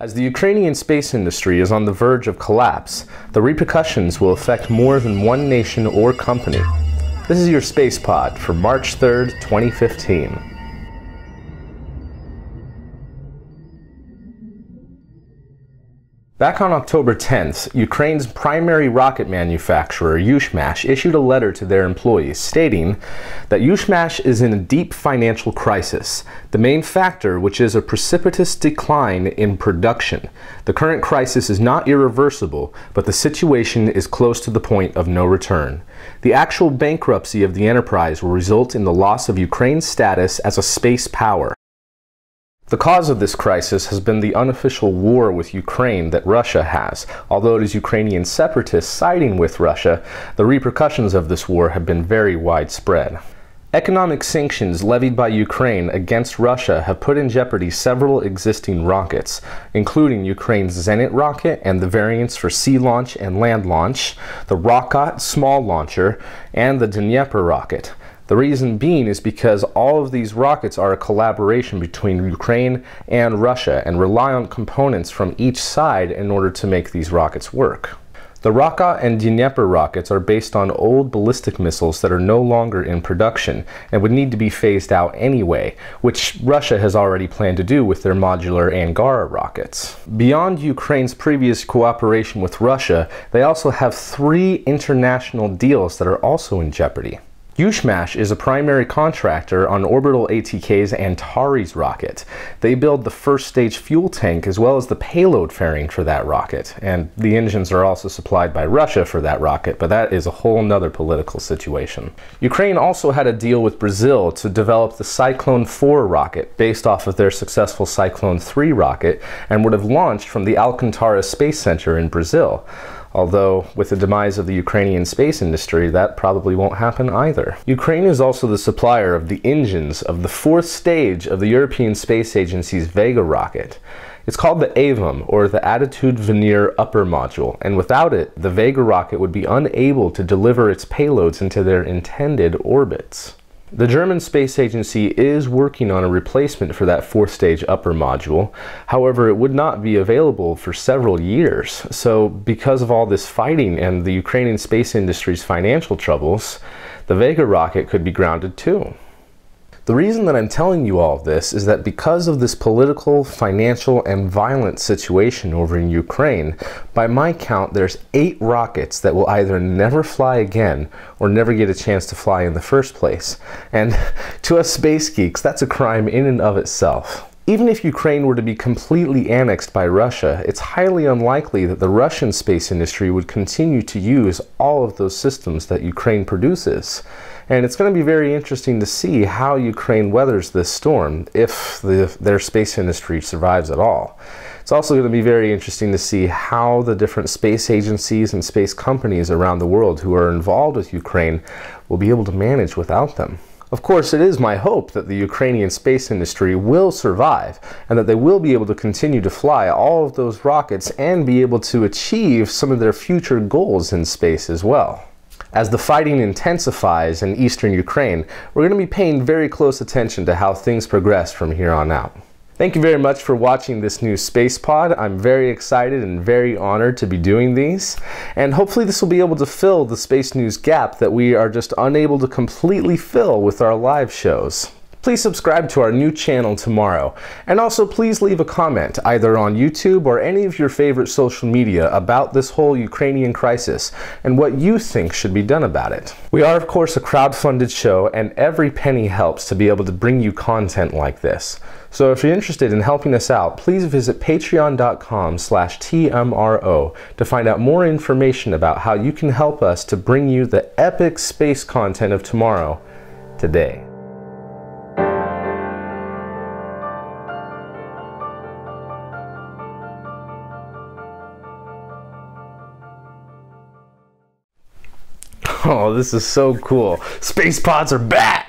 As the Ukrainian space industry is on the verge of collapse, the repercussions will affect more than one nation or company. This is your Space Pod for March 3rd, 2015. Back on October 10th, Ukraine's primary rocket manufacturer, Yuzhmash, issued a letter to their employees stating that Yuzhmash is in a deep financial crisis, the main factor which is a precipitous decline in production. The current crisis is not irreversible, but the situation is close to the point of no return. The actual bankruptcy of the enterprise will result in the loss of Ukraine's status as a space power. The cause of this crisis has been the unofficial war with Ukraine that Russia has. Although it is Ukrainian separatists siding with Russia, the repercussions of this war have been very widespread. Economic sanctions levied by Ukraine against Russia have put in jeopardy several existing rockets, including Ukraine's Zenit rocket and the variants for sea launch and land launch, the Rokot small launcher, and the Dnepr rocket. The reason being is because all of these rockets are a collaboration between Ukraine and Russia and rely on components from each side in order to make these rockets work. The Rokot and Dnepr rockets are based on old ballistic missiles that are no longer in production and would need to be phased out anyway, which Russia has already planned to do with their modular Angara rockets. Beyond Ukraine's previous cooperation with Russia, they also have three international deals that are also in jeopardy. Yuzhmash is a primary contractor on Orbital ATK's Antares rocket. They build the first stage fuel tank as well as the payload fairing for that rocket. And the engines are also supplied by Russia for that rocket, but that is a whole nother political situation. Ukraine also had a deal with Brazil to develop the Cyclone 4 rocket based off of their successful Cyclone 3 rocket and would have launched from the Alcantara Space Center in Brazil. Although, with the demise of the Ukrainian space industry, that probably won't happen either. Ukraine is also the supplier of the engines of the fourth stage of the European Space Agency's Vega rocket. It's called the AVUM, or the Attitude Vernier Upper Module, and without it, the Vega rocket would be unable to deliver its payloads into their intended orbits. The German Space Agency is working on a replacement for that fourth stage upper module. However, it would not be available for several years. So because of all this fighting and the Ukrainian space industry's financial troubles, the Vega rocket could be grounded too. The reason that I'm telling you all of this is that because of this political, financial, and violent situation over in Ukraine, by my count, there's eight rockets that will either never fly again or never get a chance to fly in the first place. And to us space geeks, that's a crime in and of itself. Even if Ukraine were to be completely annexed by Russia, it's highly unlikely that the Russian space industry would continue to use all of those systems that Ukraine produces. And it's going to be very interesting to see how Ukraine weathers this storm, if the, their space industry survives at all. It's also going to be very interesting to see how the different space agencies and space companies around the world who are involved with Ukraine will be able to manage without them. Of course, it is my hope that the Ukrainian space industry will survive and that they will be able to continue to fly all of those rockets and be able to achieve some of their future goals in space as well. As the fighting intensifies in eastern Ukraine, we're going to be paying very close attention to how things progress from here on out. Thank you very much for watching this new Space Pod. I'm very excited and very honored to be doing these. And hopefully this will be able to fill the space news gap that we are just unable to completely fill with our live shows. Please subscribe to our new channel tomorrow. And also please leave a comment either on YouTube or any of your favorite social media about this whole Ukrainian crisis and what you think should be done about it. We are of course a crowd-funded show and every penny helps to be able to bring you content like this. So if you're interested in helping us out, please visit patreon.com slash TMRO to find out more information about how you can help us to bring you the epic space content of tomorrow today. Oh, this is so cool. Space pods are back!